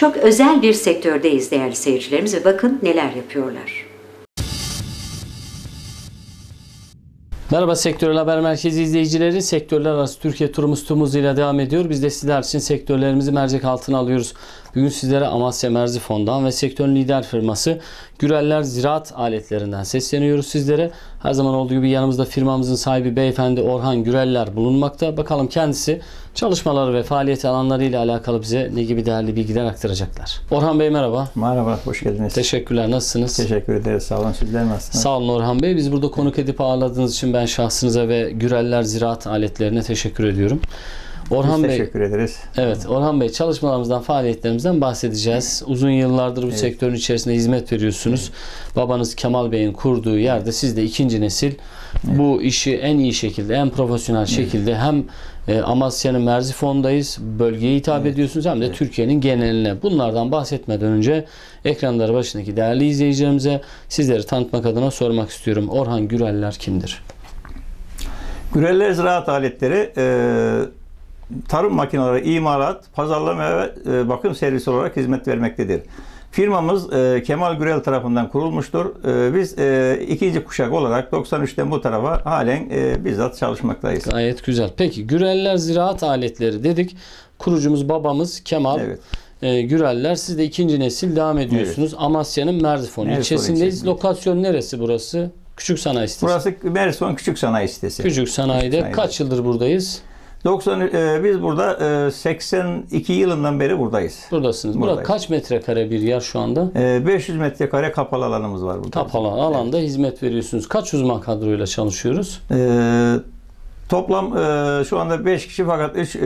Çok özel bir sektördeyiz değerli seyircilerimiz ve bakın neler yapıyorlar. Merhaba Sektörel Haber Merkezi izleyicileri. Sektörler arası Türkiye turumuz tümümüz ile devam ediyor. Biz de sizler için sektörlerimizi mercek altına alıyoruz. Bugün sizlere Amasya Merzifon'dan ve sektörün lider firması Güreller Ziraat Aletlerinden sesleniyoruz sizlere. Her zaman olduğu gibi yanımızda firmamızın sahibi beyefendi Orhan Güreller bulunmakta. Bakalım kendisi çalışmaları ve faaliyet alanları ile alakalı bize ne gibi değerli bilgiler aktaracaklar. Orhan Bey merhaba. Merhaba, hoş geldiniz. Teşekkürler. Nasılsınız? Teşekkür ederiz. Sağ olun. Sizler nasılsınız? Sağ olun Orhan Bey. Biz burada konuk edip ağırladığınız için ben şahsınıza ve Güreller Ziraat aletlerine teşekkür ediyorum. Orhan Biz Bey, teşekkür ederiz. evet Orhan Bey çalışmalarımızdan, faaliyetlerimizden bahsedeceğiz. Uzun yıllardır bu sektörün içerisinde hizmet veriyorsunuz. Babanız Kemal Bey'in kurduğu yerde siz de ikinci nesil bu işi en iyi şekilde, en profesyonel şekilde hem e, Amasya'nın Merzifon'dayız, bölgeye hitap ediyorsunuz hem de Türkiye'nin geneline. Bunlardan bahsetmeden önce ekranları başındaki değerli izleyicilerimize sizleri tanıtmak adına sormak istiyorum. Orhan Güreller kimdir? Güreller ziraat aletleri e, tarım makineleri, imalat, pazarlama ve e, bakım servisi olarak hizmet vermektedir. Firmamız e, Kemal Gürel tarafından kurulmuştur. E, biz e, ikinci kuşak olarak 93'ten bu tarafa halen e, bizzat çalışmaktayız. Gayet güzel. Peki Güreller Ziraat Aletleri dedik. Kurucumuz babamız Kemal Evet. e, Güreller. Siz de ikinci nesil devam ediyorsunuz. Amasya'nın Merzifon Merzifon ilçesindeyiz. ilçesindeyiz. Lokasyon neresi burası? Küçük sanayi sitesi. Burası Mersin Küçük Sanayi Sitesi. Küçük sanayide. Küçük Kaç yıldır buradayız? 90 e, biz burada e, 82 yılından beri buradayız. Buradasınız. Burada Buradayız. kaç metrekare bir yer şu anda? E, 500 metrekare kapalı alanımız var burada. Kapalı alanda hizmet veriyorsunuz. Kaç uzman kadroyla çalışıyoruz? Ee, toplam e, şu anda 5 kişi fakat 3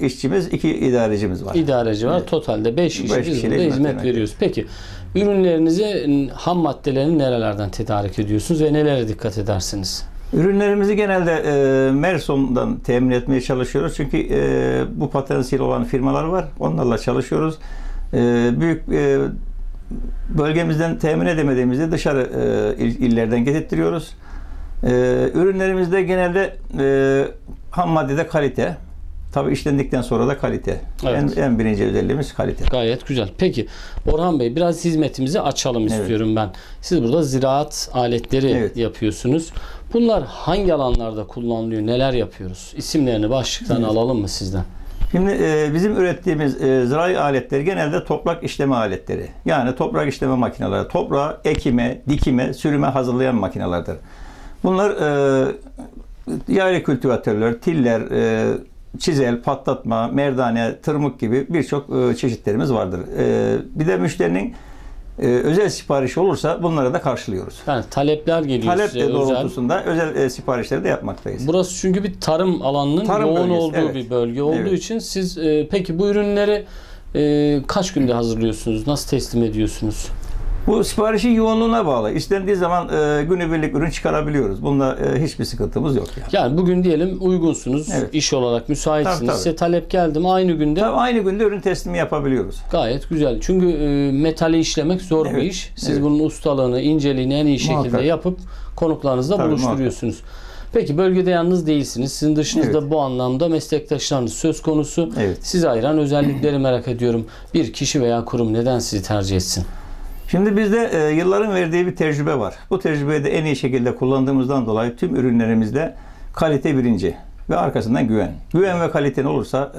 işçimiz, 2 idarecimiz var. İdareci var. Totalde 5 kişi Beş biz kişiyle burada hizmet hizmet veriyoruz. Peki ürünlerinizi ham maddelerini nerelerden tedarik ediyorsunuz ve nelere dikkat edersiniz? Ürünlerimizi genelde e, Merson'dan temin etmeye çalışıyoruz. Çünkü e, bu potansiyel olan firmalar var. Onlarla çalışıyoruz. E, büyük e, bölgemizden temin edemediğimizde dışarı e, il- illerden getirtiyoruz. E, ürünlerimizde genelde e, ham maddede kalite. Tabii işlendikten sonra da kalite. Evet. En, en birinci özelliğimiz kalite. Gayet güzel. Peki Orhan Bey biraz hizmetimizi açalım Evet. istiyorum ben. Siz burada ziraat aletleri Evet. yapıyorsunuz. Bunlar hangi alanlarda kullanılıyor? Neler yapıyoruz? İsimlerini başlıktan alalım mı sizden? Şimdi e, bizim ürettiğimiz e, zirai aletleri genelde toprak işleme aletleri. Yani toprak işleme makineleri. Toprağı ekime, dikime, sürüme hazırlayan makinelerdir. Bunlar e, yaylı kültivatörler, tiller, e, çizel, patlatma, merdane, tırmık gibi birçok e, çeşitlerimiz vardır. E, bir de müşterinin e, özel siparişi olursa bunları da karşılıyoruz. Yani talepler geliyor Talep size özel. doğrultusunda özel e, siparişleri de yapmaktayız. Burası çünkü bir tarım alanının Tarım yoğun bölgesi, olduğu evet. bir bölge olduğu Evet. için siz e, peki bu ürünleri e, kaç günde hazırlıyorsunuz? Nasıl teslim ediyorsunuz? Bu siparişin yoğunluğuna bağlı. İstendiği zaman e, günübirlik ürün çıkarabiliyoruz. Bunda e, hiçbir sıkıntımız yok. Yani. Yani bugün diyelim uygunsunuz, Evet. iş olarak müsaitsiniz. Tabii, tabii. Size talep geldi mi aynı günde Tabii aynı günde ürün teslimi yapabiliyoruz. Gayet güzel. Çünkü e, metali işlemek zor bir Evet, iş. Siz evet. bunun ustalığını, inceliğini en iyi şekilde Muhakkak. yapıp konuklarınızla Tabii, buluşturuyorsunuz. Peki bölgede yalnız değilsiniz. Sizin dışınızda Evet. bu anlamda meslektaşlarınız söz konusu. Evet. Sizi ayıran özellikleri merak ediyorum. Bir kişi veya kurum neden sizi tercih etsin? Şimdi bizde e, yılların verdiği bir tecrübe var. Bu tecrübeyi de en iyi şekilde kullandığımızdan dolayı tüm ürünlerimizde kalite birinci ve arkasından güven. Güven ve kaliten olursa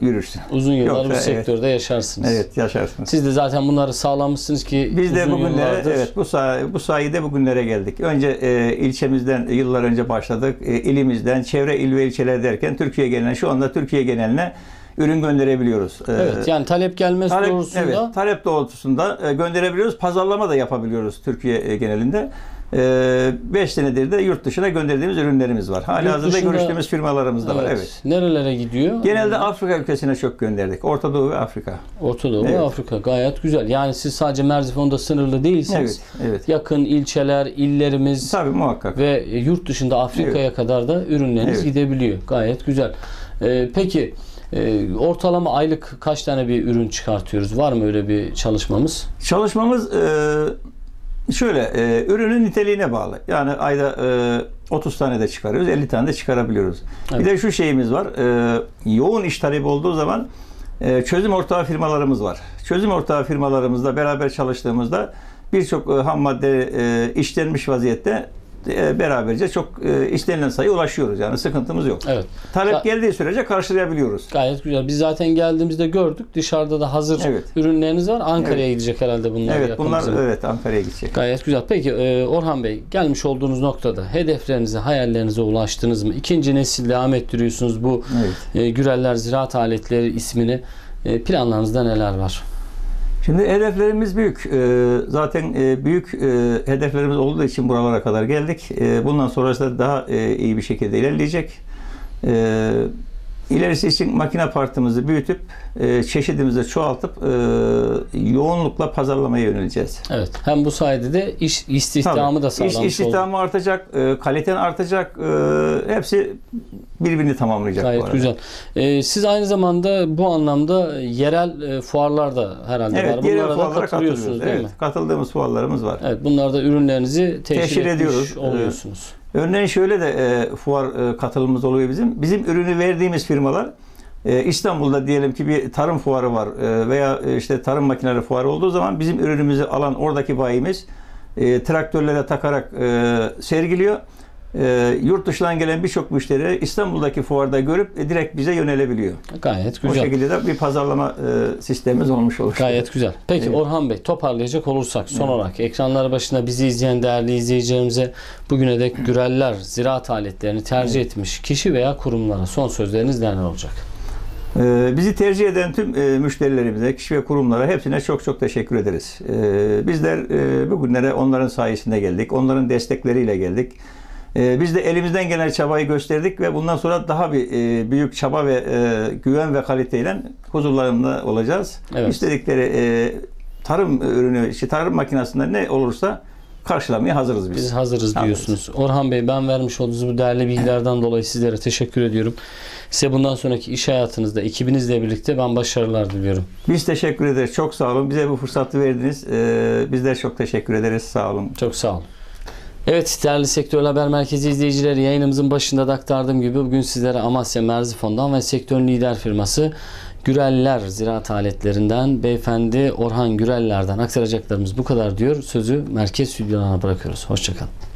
e, yürürsün. Uzun yıllar Yoksa bu evet. sektörde yaşarsınız. Evet yaşarsınız. Siz de zaten bunları sağlamışsınız ki Biz de bugünlere yıllardır evet bu say bu sayede bugünlere geldik. Önce e, ilçemizden yıllar önce başladık. E, ilimizden çevre il ve ilçeler derken Türkiye geneline şu anda Türkiye geneline ürün gönderebiliyoruz. E, Evet yani talep gelmesi Talep, doğrultusunda evet, talep doğrultusunda e, gönderebiliyoruz. Pazarlama da yapabiliyoruz Türkiye e, genelinde. 5 senedir de yurt dışına gönderdiğimiz ürünlerimiz var. Hala hazırda dışında- görüştüğümüz firmalarımız da var. Evet. Nerelere gidiyor? Genelde Afrika ülkesine çok gönderdik. Orta Doğu ve Afrika. Orta Doğu ve Evet. Afrika gayet güzel. Yani siz sadece Merzifon'da sınırlı değilsiniz. Evet, evet. Yakın ilçeler, illerimiz Tabii muhakkak. ve yurt dışında Afrika'ya kadar da ürünleriniz Evet. gidebiliyor. Gayet güzel. Ee, peki e, ortalama aylık kaç tane bir ürün çıkartıyoruz? Var mı öyle bir çalışmamız? Çalışmamız e, şöyle, e, ürünün niteliğine bağlı. Yani ayda e, 30 tane de çıkarıyoruz, 50 tane de çıkarabiliyoruz. Evet. Bir de şu şeyimiz var, e, yoğun iş talebi olduğu zaman e, çözüm ortağı firmalarımız var. çözüm ortağı firmalarımızla beraber çalıştığımızda birçok e, ham madde e, işlenmiş vaziyette e, beraberce çok e, istenilen sayı ulaşıyoruz. Yani sıkıntımız yok. Evet. Talep geldiği sürece karşılayabiliyoruz. Gayet güzel. Biz zaten geldiğimizde gördük. Dışarıda da hazır Evet. ürünleriniz var. Ankara'ya gidecek herhalde bunlar. evet bunlar zamanda. evet Ankara'ya gidecek. Gayet güzel. Peki e, Orhan Bey gelmiş olduğunuz noktada hedeflerinize, hayallerinize ulaştınız mı? İkinci nesil devam ettiriyorsunuz bu Evet. e, Güreller Ziraat Aletleri ismini. E, planlarınızda neler var? Şimdi hedeflerimiz büyük. Ee, Zaten e, büyük e, hedeflerimiz olduğu için buralara kadar geldik. E, Bundan sonrası da daha e, iyi bir şekilde ilerleyecek. Ee, İlerisi için makine partımızı büyütüp e, çeşidimizi çoğaltıp e, yoğunlukla pazarlamaya yöneleceğiz. Evet. Hem bu sayede de iş istihdamı da İş, sağlamış oldu. istihdamı artacak, e, kaliten artacak. e, hepsi birbirini tamamlayacak bu Gayet arada. güzel. E, siz aynı zamanda bu anlamda yerel e, fuarlarda herhalde Evet, var. Bunlara da fuarlara katılıyorsunuz değil Evet, mi? katıldığımız fuarlarımız var. Evet, bunlarda ürünlerinizi teşhir, Teşhir ediyoruz. oluyorsunuz. Örneğin şöyle de e, fuar e, katılımımız oluyor bizim. Bizim ürünü verdiğimiz firmalar e, İstanbul'da diyelim ki bir tarım fuarı var e, veya e, işte tarım makineleri fuarı olduğu zaman bizim ürünümüzü alan oradaki bayimiz e, traktörlere takarak e, sergiliyor. E, yurt dışından gelen birçok müşteri İstanbul'daki fuarda görüp e, direkt bize yönelebiliyor. Gayet O güzel. şekilde de bir pazarlama e, sistemimiz olmuş olur. Gayet güzel. Peki Evet. Orhan Bey toparlayacak olursak son olarak ekranlar başında bizi izleyen değerli izleyicilerimize bugüne dek güreller, ziraat aletlerini tercih etmiş kişi veya kurumlara son sözleriniz neler olacak? Ee, Bizi tercih eden tüm e, müşterilerimize, kişi ve kurumlara hepsine çok çok teşekkür ederiz. Ee, Bizler e, bugünlere onların sayesinde geldik. Onların destekleriyle geldik. Ee, Biz de elimizden gelen çabayı gösterdik ve bundan sonra daha bir e, büyük çaba ve e, güven ve kaliteyle huzurlarında olacağız. Evet. İstedikleri e, tarım ürünü, işte tarım makinesinde ne olursa karşılamaya hazırız biz. Biz hazırız diyorsunuz. Orhan Bey ben vermiş olduğunuz bu değerli bilgilerden dolayı sizlere teşekkür ediyorum. Size bundan sonraki iş hayatınızda ekibinizle birlikte ben başarılar diliyorum. Biz teşekkür ederiz. Çok sağ olun. Bize bu fırsatı verdiniz. Ee, Bizler çok teşekkür ederiz. Sağ olun. Çok sağ olun. Evet değerli Sektör Haber Merkezi izleyicileri yayınımızın başında da aktardığım gibi bugün sizlere Amasya Merzifon'dan ve sektörün lider firması Güreller Ziraat Aletlerinden beyefendi Orhan Güreller'den aktaracaklarımız bu kadar diyor. Sözü merkez stüdyolarına bırakıyoruz. Hoşçakalın.